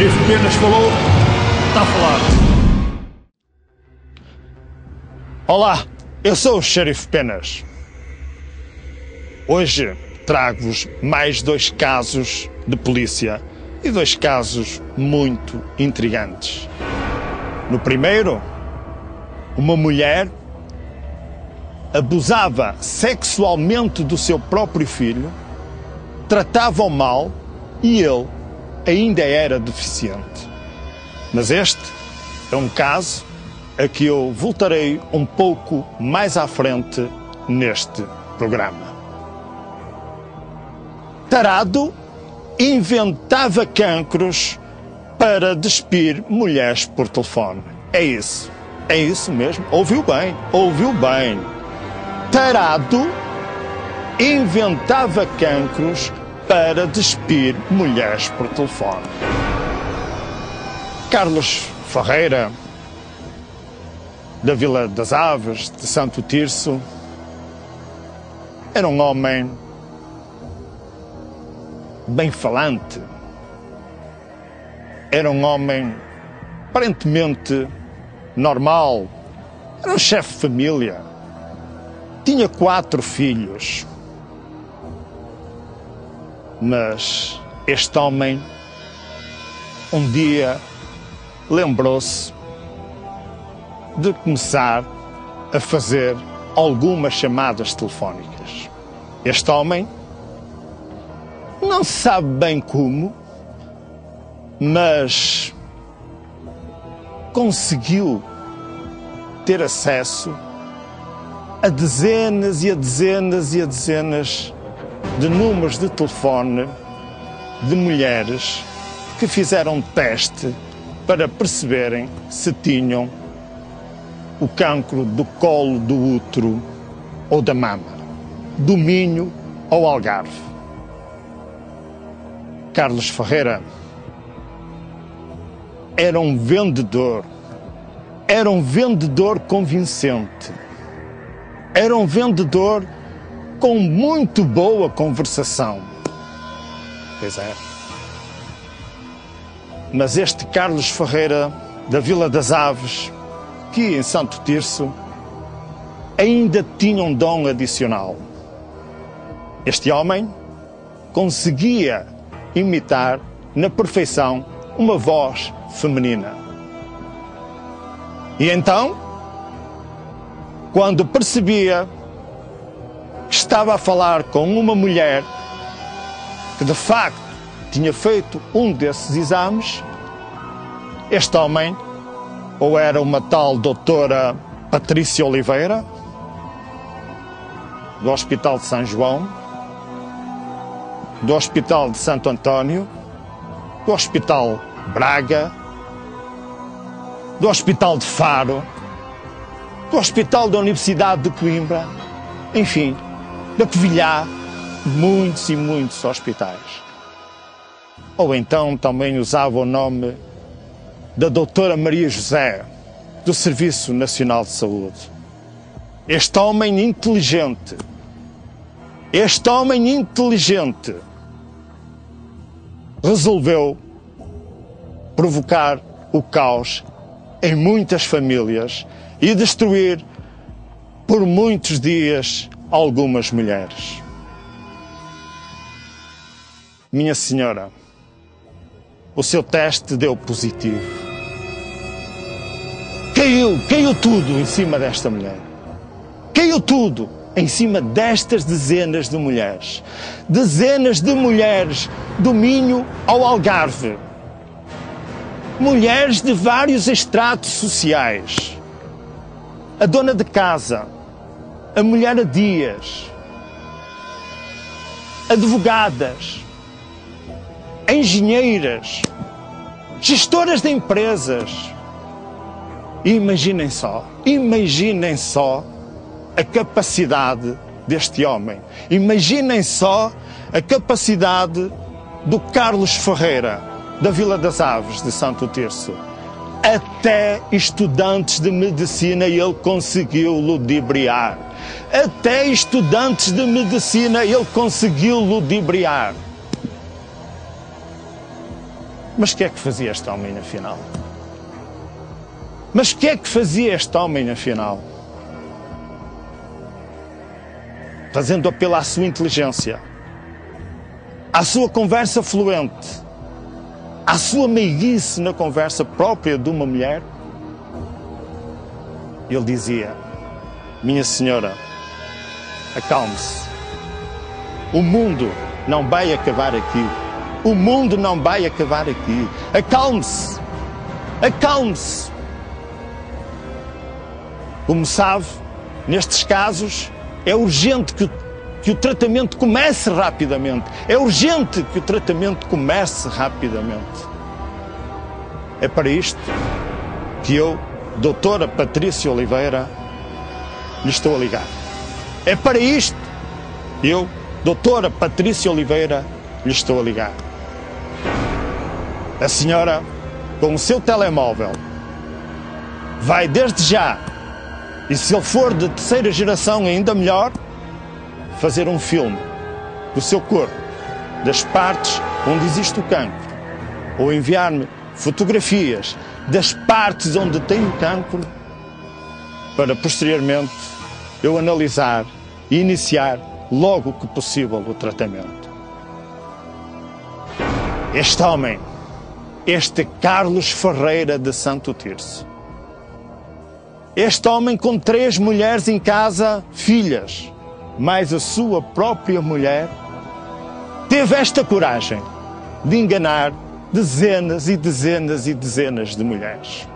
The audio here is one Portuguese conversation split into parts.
Xerife Penas falou, está falado. Olá, eu sou o Xerife Penas. Hoje trago-vos mais dois casos de polícia e dois casos muito intrigantes. No primeiro, uma mulher abusava sexualmente do seu próprio filho, tratava-o mal e ele ainda era deficiente. Mas este é um caso a que eu voltarei um pouco mais à frente neste programa. Tarado inventava cancros para despir mulheres por telefone. É isso. É isso mesmo. Ouviu bem. Ouviu bem. Tarado inventava cancros para despir mulheres por telefone. Carlos Ferreira, da Vila das Aves, de Santo Tirso, era um homem bem falante. Era um homem aparentemente normal. Era um chefe de família. Tinha quatro filhos. Mas este homem, um dia, lembrou-se de começar a fazer algumas chamadas telefónicas. Este homem não sabe bem como, mas conseguiu ter acesso a dezenas e a dezenas e a dezenas de números de telefone de mulheres que fizeram teste para perceberem se tinham o cancro do colo do útero ou da mama, do Minho ou Algarve. Carlos Ferreira era um vendedor, era um vendedor convincente, era um vendedor com muito boa conversação. Pois é. Mas este Carlos Ferreira, da Vila das Aves, que em Santo Tirso, ainda tinha um dom adicional. Este homem conseguia imitar na perfeição uma voz feminina. E então, quando percebia estava a falar com uma mulher que de facto tinha feito um desses exames, este homem, ou era uma tal doutora Patrícia Oliveira, do Hospital de São João, do Hospital de Santo António, do Hospital Braga, do Hospital de Faro, do Hospital da Universidade de Coimbra, enfim, da Covilhã, muitos e muitos hospitais. Ou então também usava o nome da doutora Maria José, do Serviço Nacional de Saúde. Este homem inteligente, este homem inteligente resolveu provocar o caos em muitas famílias e destruir por muitos dias algumas mulheres. Minha senhora, o seu teste deu positivo. Caiu, caiu tudo em cima desta mulher. Caiu tudo em cima destas dezenas de mulheres. Dezenas de mulheres do Minho ao Algarve. Mulheres de vários estratos sociais. A dona de casa, a mulher a dias, advogadas, engenheiras, gestoras de empresas. E imaginem só, imaginem só a capacidade deste homem. Imaginem só a capacidade do Carlos Ferreira, da Vila das Aves, de Santo Terço. Até estudantes de medicina ele conseguiu ludibriar. Até estudantes de medicina ele conseguiu ludibriar. Mas o que é que fazia este homem afinal? Mas o que é que fazia este homem afinal? Fazendo apelo à sua inteligência, à sua conversa fluente, à sua meiguice na conversa própria de uma mulher, ele dizia: Minha senhora, acalme-se. O mundo não vai acabar aqui. O mundo não vai acabar aqui. Acalme-se. Acalme-se. Como sabe, nestes casos, é urgente que, que o tratamento comece rapidamente. É urgente que o tratamento comece rapidamente. É para isto que eu, doutora Patrícia Oliveira, lhe estou a ligar. É para isto eu, doutora Patrícia Oliveira, lhe estou a ligar. A senhora, com o seu telemóvel, vai desde já e se ele for de terceira geração, ainda melhor, fazer um filme do seu corpo, das partes onde existe o cancro, ou enviar-me fotografias das partes onde tem o cancro, para posteriormente eu analisar e iniciar logo que possível o tratamento. Este homem, este Carlos Ferreira de Santo Tirso, este homem com três mulheres em casa, filhas, mais a sua própria mulher, teve esta coragem de enganar dezenas e dezenas e dezenas de mulheres.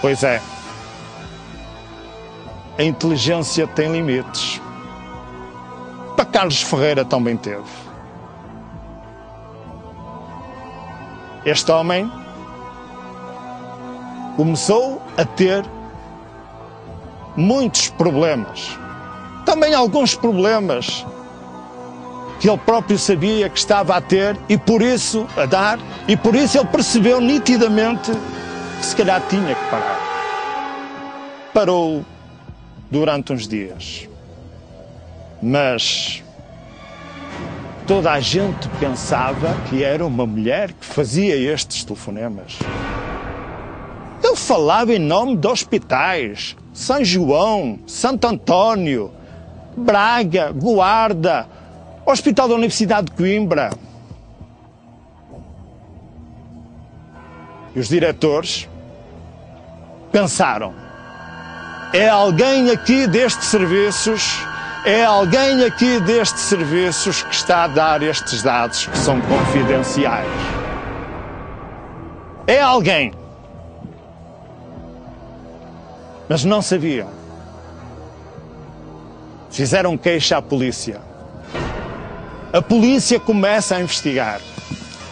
Pois é, a inteligência tem limites. Para Carlos Ferreira também teve. Este homem começou a ter muitos problemas. Também alguns problemas que ele próprio sabia que estava a ter e por isso a dar, e por isso ele percebeu nitidamente que se calhar tinha que parar. Parou durante uns dias. Mas toda a gente pensava que era uma mulher que fazia estes telefonemas. Ele falava em nome de hospitais, São João, Santo Antônio, Braga, Guarda, Hospital da Universidade de Coimbra. E os diretores pensaram: é alguém aqui destes serviços, é alguém aqui destes serviços que está a dar estes dados que são confidenciais. É alguém. Mas não sabiam. Fizeram queixa à polícia. A polícia começa a investigar.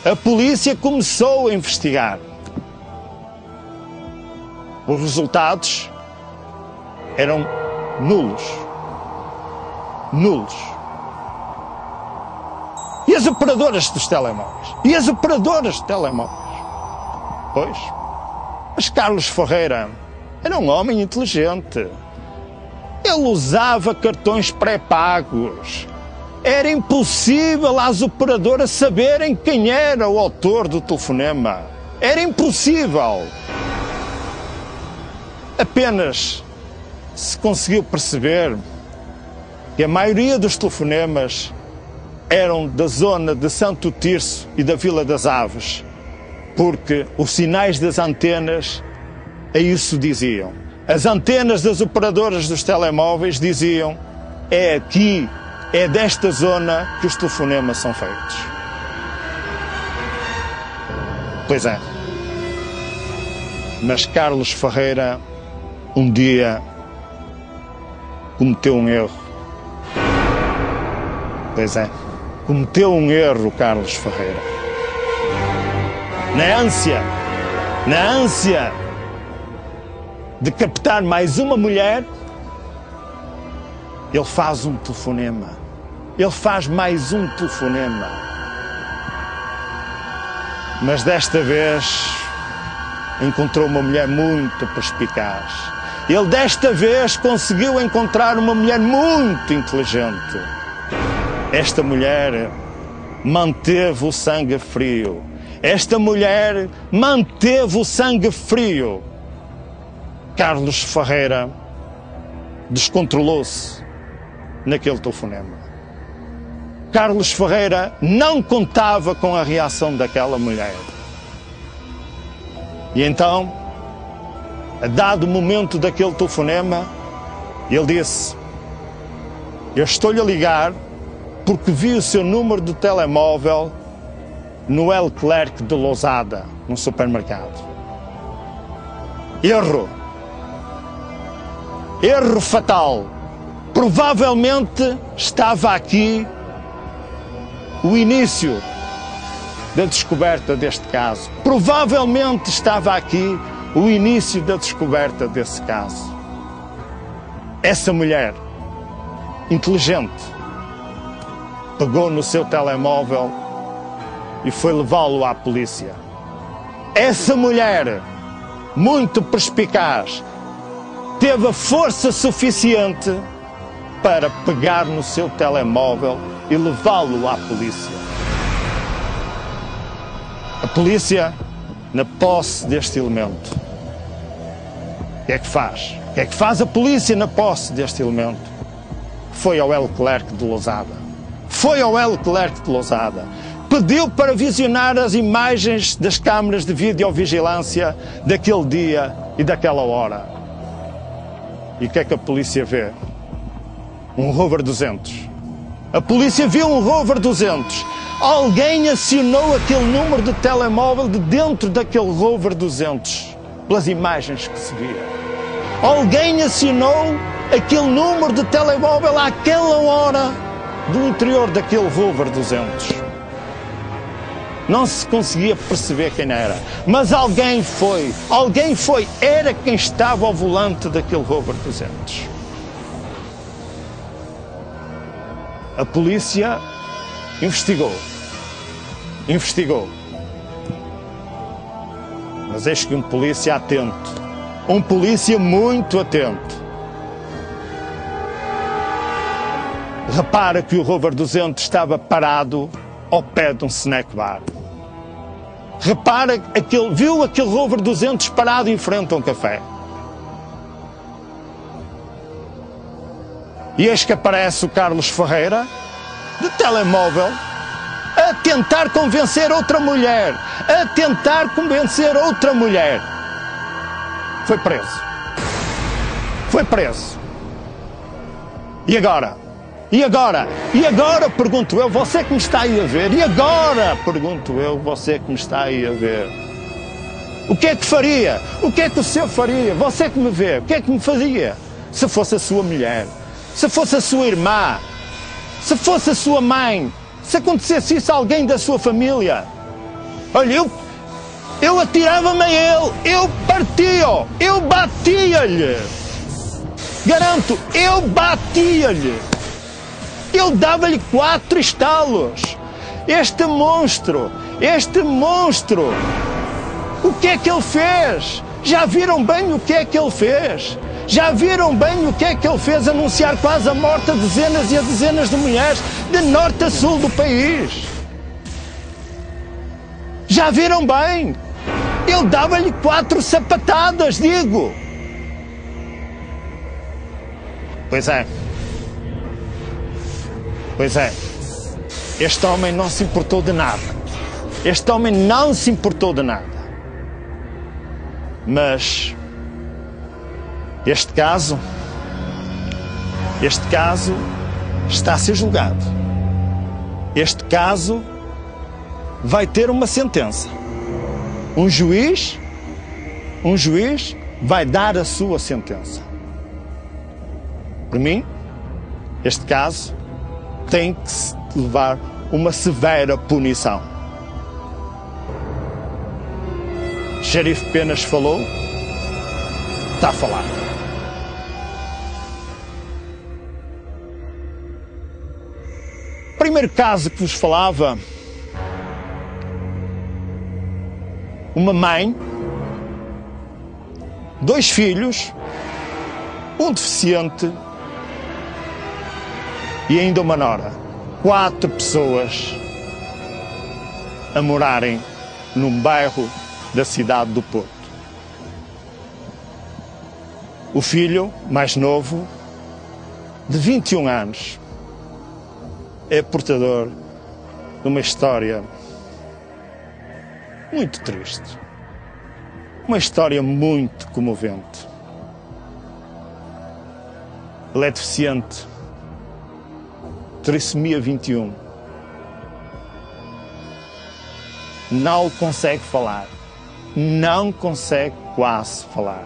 A polícia começou a investigar. Os resultados eram nulos. Nulos. E as operadoras dos telemóveis? E as operadoras de telemóveis? Pois. Mas Carlos Ferreira era um homem inteligente. Ele usava cartões pré-pagos. Era impossível às operadoras saberem quem era o autor do telefonema. Era impossível. Apenas se conseguiu perceber que a maioria dos telefonemas eram da zona de Santo Tirso e da Vila das Aves, porque os sinais das antenas a isso diziam. As antenas das operadoras dos telemóveis diziam: é aqui, é desta zona que os telefonemas são feitos. Pois é. Mas Carlos Ferreira um dia cometeu um erro. Pois é, cometeu um erro Carlos Ferreira. Na ânsia, na ânsia de captar mais uma mulher, ele faz um telefonema. Ele faz mais um telefonema. Mas desta vez encontrou uma mulher muito perspicaz ele desta vez conseguiu encontrar uma mulher muito inteligente. Esta mulher manteve o sangue frio. Esta mulher manteve o sangue frio. Carlos Ferreira descontrolou-se naquele telefonema. Carlos Ferreira não contava com a reação daquela mulher. E então, a dado momento daquele telefonema, ele disse: Eu estou-lhe a ligar porque vi o seu número de telemóvel no El Clerc de Lousada, no supermercado. Erro. Erro fatal. Provavelmente estava aqui o início da descoberta deste caso. Provavelmente estava aqui o início da descoberta desse caso. Essa mulher, inteligente, pegou no seu telemóvel e foi levá-lo à polícia. Essa mulher, muito perspicaz, teve a força suficiente para pegar no seu telemóvel e levá-lo à polícia. A polícia, na posse deste elemento, o que é que faz? O que é que faz a polícia na posse deste elemento? Foi ao El Clerc de Lousada. Foi ao El Clerc de Lousada. Pediu para visionar as imagens das câmaras de videovigilância daquele dia e daquela hora. E o que é que a polícia vê? Um Rover 200. A polícia viu um Rover 200 Alguém acionou aquele número de telemóvel de dentro daquele Rover 200, pelas imagens que se via. Alguém acionou aquele número de telemóvel àquela hora do interior daquele Rover 200. Não se conseguia perceber quem era, mas alguém foi, alguém foi, era quem estava ao volante daquele Rover 200. A polícia investigou investigou. Mas eis que um polícia atento, um polícia muito atento, repara que o Rover 200 estava parado ao pé de um snack bar. Repara, aquele, viu aquele Rover 200 parado em frente a um café. E eis que aparece o Carlos Ferreira, de telemóvel, a tentar convencer outra mulher, a tentar convencer outra mulher. Foi preso. Foi preso. E agora? E agora? E agora, pergunto eu, você que me está aí a ver, e agora, pergunto eu, você que me está aí a ver, o que é que faria? O que é que o senhor faria? Você que me vê, o que é que me fazia? Se fosse a sua mulher, se fosse a sua irmã, se fosse a sua mãe, se acontecesse isso a alguém da sua família, olha, eu, eu atirava-me a ele, eu partia-o, eu batia-lhe. Garanto, eu batia-lhe. Eu dava-lhe quatro estalos. Este monstro, este monstro, o que é que ele fez? Já viram bem o que é que ele fez? Já viram bem o que é que ele fez anunciar quase a morte a dezenas e a dezenas de mulheres de norte a sul do país? Já viram bem? Ele dava-lhe quatro sapatadas, digo. Pois é. Pois é. Este homem não se importou de nada. Este homem não se importou de nada. Mas este caso, este caso está a ser julgado. Este caso vai ter uma sentença. Um juiz, um juiz vai dar a sua sentença. Por mim, este caso tem que levar uma severa punição. Xerife Penas falou, está a falar. primeiro caso que vos falava, uma mãe, dois filhos, um deficiente e ainda uma nora. Quatro pessoas a morarem num bairro da cidade do Porto. O filho, mais novo, de 21 anos, é portador de uma história muito triste. Uma história muito comovente. Ele é deficiente. Trissomia 21. Não consegue falar. Não consegue quase falar.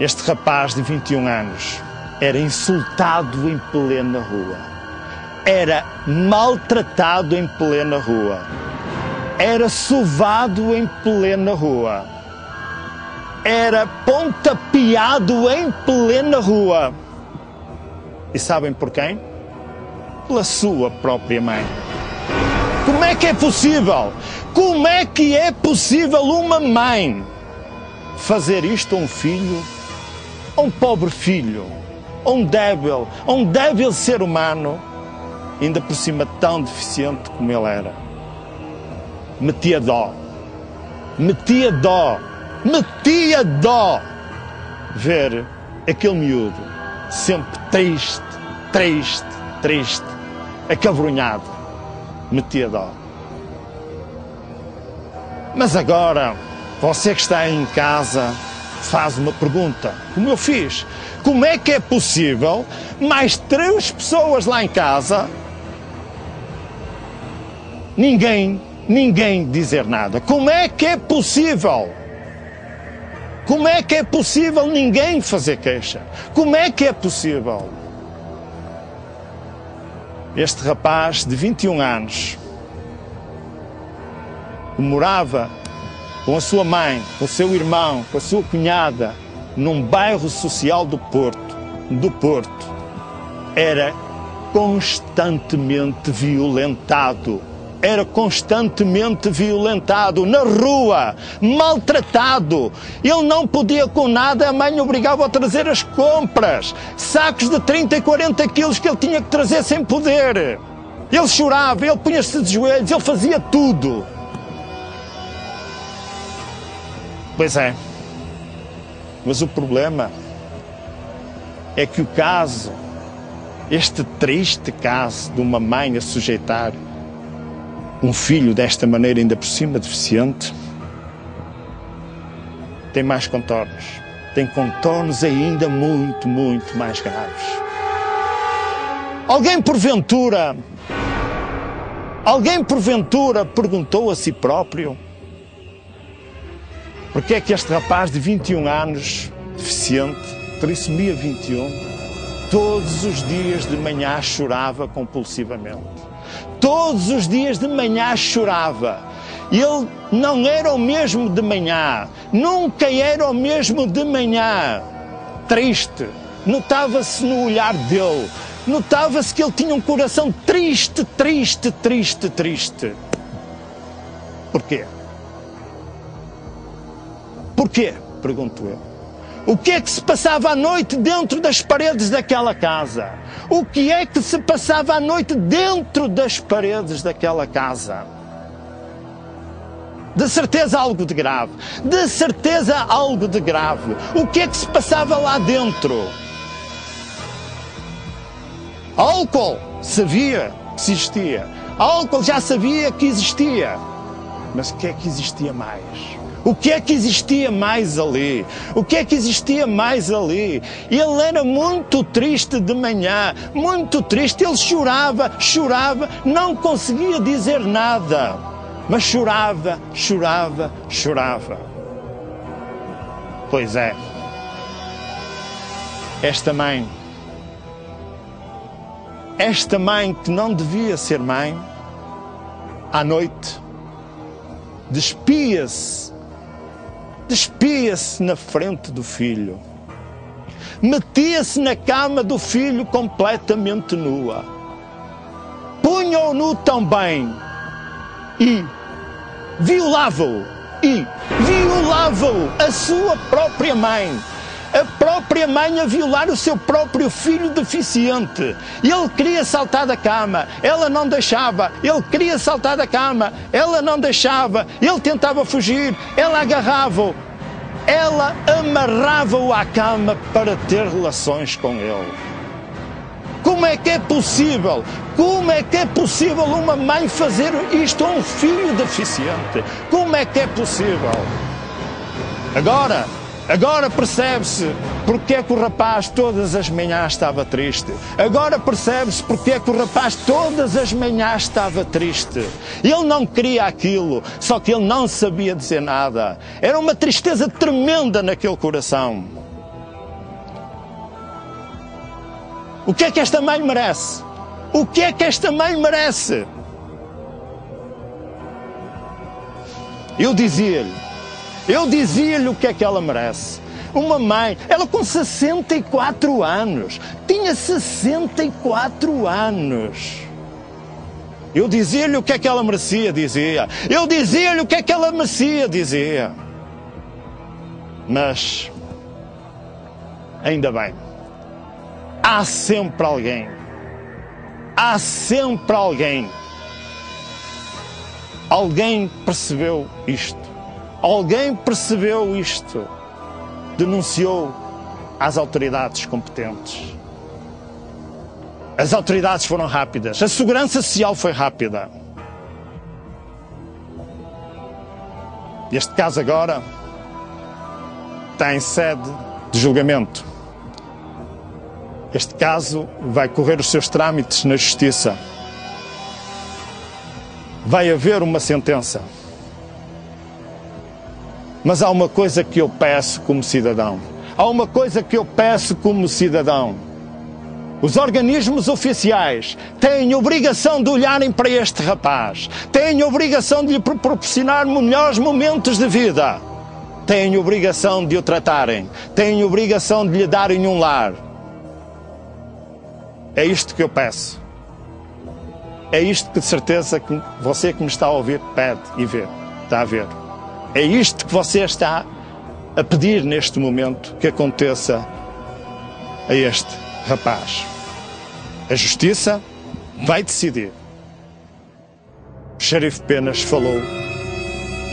Este rapaz de 21 anos era insultado em plena rua. Era maltratado em plena rua. Era sovado em plena rua. Era pontapeado em plena rua. E sabem por quem? Pela sua própria mãe. Como é que é possível? Como é que é possível uma mãe fazer isto a um filho, a um pobre filho, a um débil, a um débil ser humano, ainda por cima tão deficiente como ele era? Metia dó. Metia dó. Metia dó ver aquele miúdo sempre triste, triste, triste, acabrunhado. Metia dó. Mas agora, você que está em casa, faz uma pergunta, como eu fiz. Como é que é possível mais três pessoas lá em casa, ninguém, ninguém dizer nada? Como é que é possível? Como é que é possível ninguém fazer queixa? Como é que é possível? Este rapaz de 21 anos morava com a sua mãe, com o seu irmão, com a sua cunhada, num bairro social do Porto, do Porto, era constantemente violentado era constantemente violentado na rua, maltratado. Ele não podia com nada, a mãe obrigava a trazer as compras, sacos de 30 e 40 quilos que ele tinha que trazer sem poder. Ele chorava, ele punha-se de joelhos, ele fazia tudo. Pois é. Mas o problema é que o caso, este triste caso de uma mãe a sujeitar um filho desta maneira, ainda por cima deficiente, tem mais contornos. Tem contornos ainda muito, muito mais graves. Alguém porventura, alguém porventura perguntou a si próprio porque é que este rapaz de 21 anos, deficiente, trissomia 21, todos os dias de manhã chorava compulsivamente? Todos os dias de manhã chorava. Ele não era o mesmo de manhã, nunca era o mesmo de manhã. Triste, notava-se no olhar dele, notava-se que ele tinha um coração triste, triste, triste, triste. Porquê? Porquê? Pergunto eu. O que é que se passava à noite dentro das paredes daquela casa? O que é que se passava à noite dentro das paredes daquela casa? De certeza algo de grave. De certeza algo de grave. O que é que se passava lá dentro? Álcool sabia que existia. Álcool já sabia que existia. Mas o que é que existia mais? O que é que existia mais ali? O que é que existia mais ali? Ele era muito triste de manhã, muito triste. Ele chorava, chorava, não conseguia dizer nada, mas chorava, chorava, chorava. Pois é, esta mãe, esta mãe que não devia ser mãe, à noite, despia-se despia-se na frente do filho, metia-se na cama do filho completamente nua, punha-o nu também e violava-o e violava-o a sua própria mãe. a própria mãe a violar o seu próprio filho deficiente. Ele queria saltar da cama, ela não deixava. Ele queria saltar da cama, ela não deixava. Ele tentava fugir, ela agarrava-o. Ela amarrava-o à cama para ter relações com ele. Como é que é possível? Como é que é possível uma mãe fazer isto a um filho deficiente? Como é que é possível? Agora, Agora percebe-se porque é que o rapaz todas as manhãs estava triste. Agora percebe-se porque é que o rapaz todas as manhãs estava triste. Ele não queria aquilo, só que ele não sabia dizer nada. Era uma tristeza tremenda naquele coração. O que é que esta mãe merece? O que é que esta mãe merece? Eu dizia-lhe, eu dizia-lhe o que é que ela merece. Uma mãe, ela com 64 anos, tinha 64 anos. Eu dizia-lhe o que é que ela merecia, dizia. Eu dizia-lhe o que é que ela merecia, dizia. Mas, ainda bem, há sempre alguém. Há sempre alguém. Alguém percebeu isto. Alguém percebeu isto, denunciou às autoridades competentes. As autoridades foram rápidas, a segurança social foi rápida. Este caso agora está em sede de julgamento. Este caso vai correr os seus trâmites na Justiça. Vai haver uma sentença. Mas há uma coisa que eu peço como cidadão. Há uma coisa que eu peço como cidadão. Os organismos oficiais têm obrigação de olharem para este rapaz, têm obrigação de lhe proporcionar melhores momentos de vida, têm obrigação de o tratarem, têm obrigação de lhe darem um lar. É isto que eu peço. É isto que de certeza que você que me está a ouvir pede e vê, está a ver. É isto que você está a pedir neste momento que aconteça a este rapaz. A justiça vai decidir. O xerife Penas falou,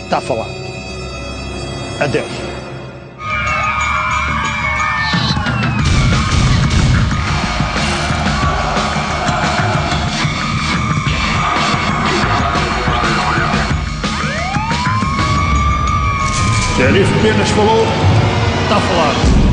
está falado. Adeus. Xerife Penas falou, está falado.